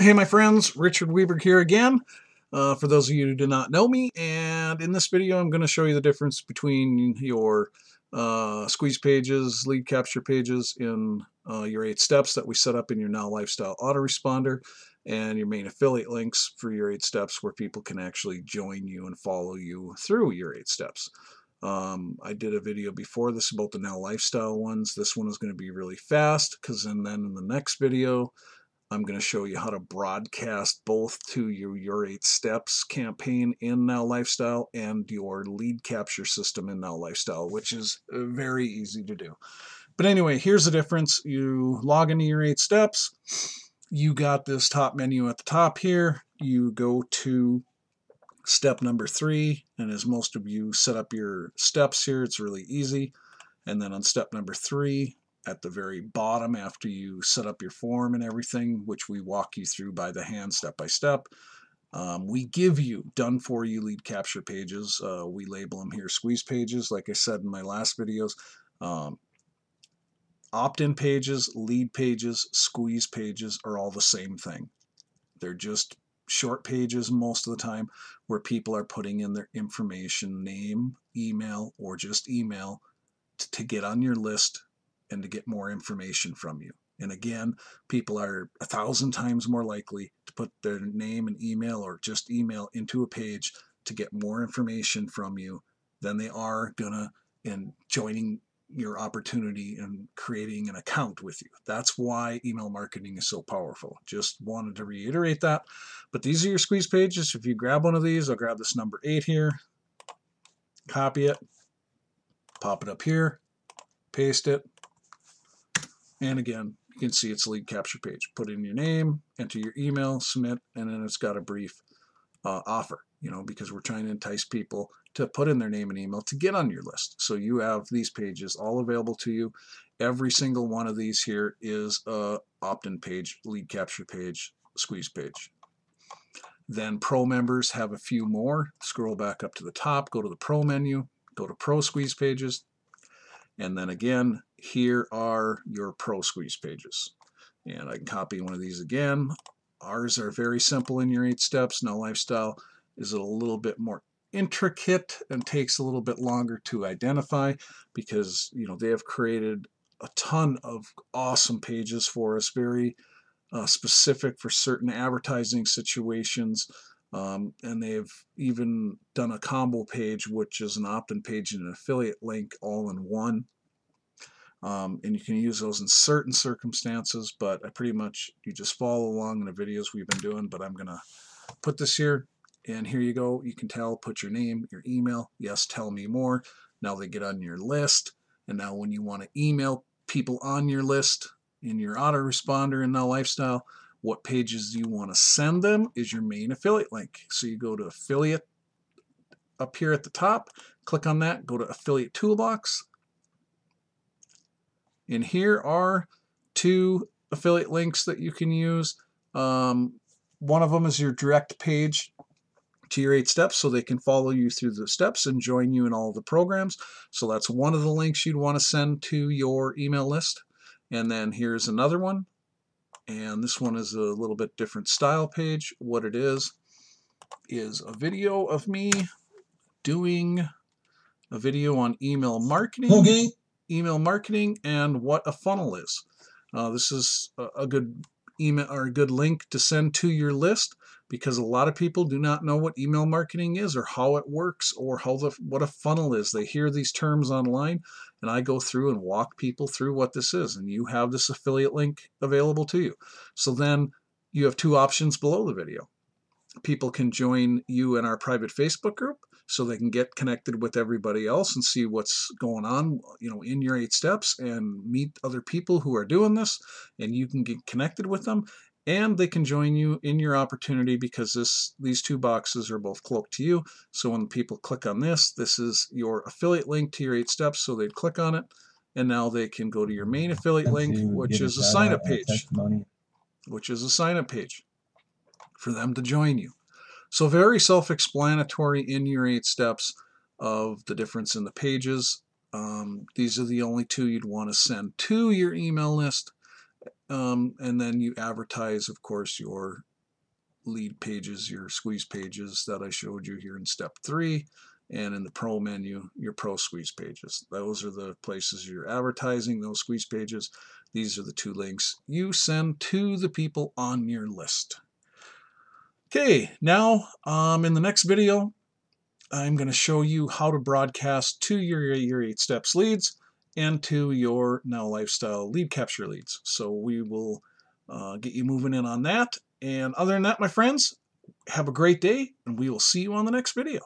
Hey, my friends, Richard Weberg here again. Uh, for those of you who do not know me, and in this video, I'm going to show you the difference between your uh, squeeze pages, lead capture pages in uh, your eight steps that we set up in your Now Lifestyle autoresponder, and your main affiliate links for your eight steps where people can actually join you and follow you through your eight steps. Um, I did a video before this about the Now Lifestyle ones. This one is going to be really fast because then, then in the next video, I'm going to show you how to broadcast both to your Your 8 Steps campaign in Now Lifestyle and your lead capture system in Now Lifestyle, which is uh, very easy to do. But anyway, here's the difference. You log into your 8 Steps. You got this top menu at the top here. You go to step number three, and as most of you set up your steps here, it's really easy. And then on step number three, at the very bottom after you set up your form and everything, which we walk you through by the hand step by step. Um, we give you done for you lead capture pages. Uh, we label them here squeeze pages, like I said in my last videos. Um, Opt-in pages, lead pages, squeeze pages are all the same thing. They're just short pages most of the time where people are putting in their information, name, email, or just email to get on your list and to get more information from you. And again, people are a thousand times more likely to put their name and email or just email into a page to get more information from you than they are gonna in joining your opportunity and creating an account with you. That's why email marketing is so powerful. Just wanted to reiterate that. But these are your squeeze pages. If you grab one of these, I'll grab this number eight here, copy it, pop it up here, paste it, and again, you can see it's lead capture page. Put in your name, enter your email, submit, and then it's got a brief uh, offer, you know, because we're trying to entice people to put in their name and email to get on your list. So you have these pages all available to you. Every single one of these here is a opt-in page, lead capture page, squeeze page. Then pro members have a few more. Scroll back up to the top, go to the pro menu, go to pro squeeze pages, and then again, here are your Pro Squeeze pages. And I can copy one of these again. Ours are very simple in your eight steps. Now Lifestyle is a little bit more intricate and takes a little bit longer to identify because you know they have created a ton of awesome pages for us, very uh, specific for certain advertising situations. Um, and they've even done a combo page, which is an opt-in page and an affiliate link all in one. Um, and you can use those in certain circumstances, but I pretty much, you just follow along in the videos we've been doing, but I'm going to put this here, and here you go. You can tell, put your name, your email, yes, tell me more. Now they get on your list, and now when you want to email people on your list in your autoresponder and Now Lifestyle, what pages you want to send them is your main affiliate link. So you go to affiliate up here at the top, click on that, go to affiliate toolbox, and here are two affiliate links that you can use. Um, one of them is your direct page to your eight steps so they can follow you through the steps and join you in all the programs. So that's one of the links you'd want to send to your email list. And then here's another one. And this one is a little bit different style page. What it is, is a video of me doing a video on email marketing. Okay email marketing and what a funnel is. Uh, this is a, good email or a good link to send to your list because a lot of people do not know what email marketing is or how it works or how the what a funnel is. They hear these terms online and I go through and walk people through what this is and you have this affiliate link available to you. So then you have two options below the video. People can join you in our private Facebook group so they can get connected with everybody else and see what's going on, you know, in your eight steps and meet other people who are doing this and you can get connected with them and they can join you in your opportunity because this these two boxes are both cloaked to you. So when people click on this, this is your affiliate link to your eight steps. So they'd click on it and now they can go to your main affiliate link, which is a sign up page, which is a sign up page for them to join you. So very self-explanatory in your eight steps of the difference in the pages. Um, these are the only two you'd want to send to your email list. Um, and then you advertise, of course, your lead pages, your squeeze pages that I showed you here in step three, and in the pro menu, your pro squeeze pages. Those are the places you're advertising, those squeeze pages. These are the two links you send to the people on your list. Okay, now um, in the next video, I'm going to show you how to broadcast to your, your 8 steps leads and to your Now Lifestyle lead capture leads. So we will uh, get you moving in on that. And other than that, my friends, have a great day, and we will see you on the next video.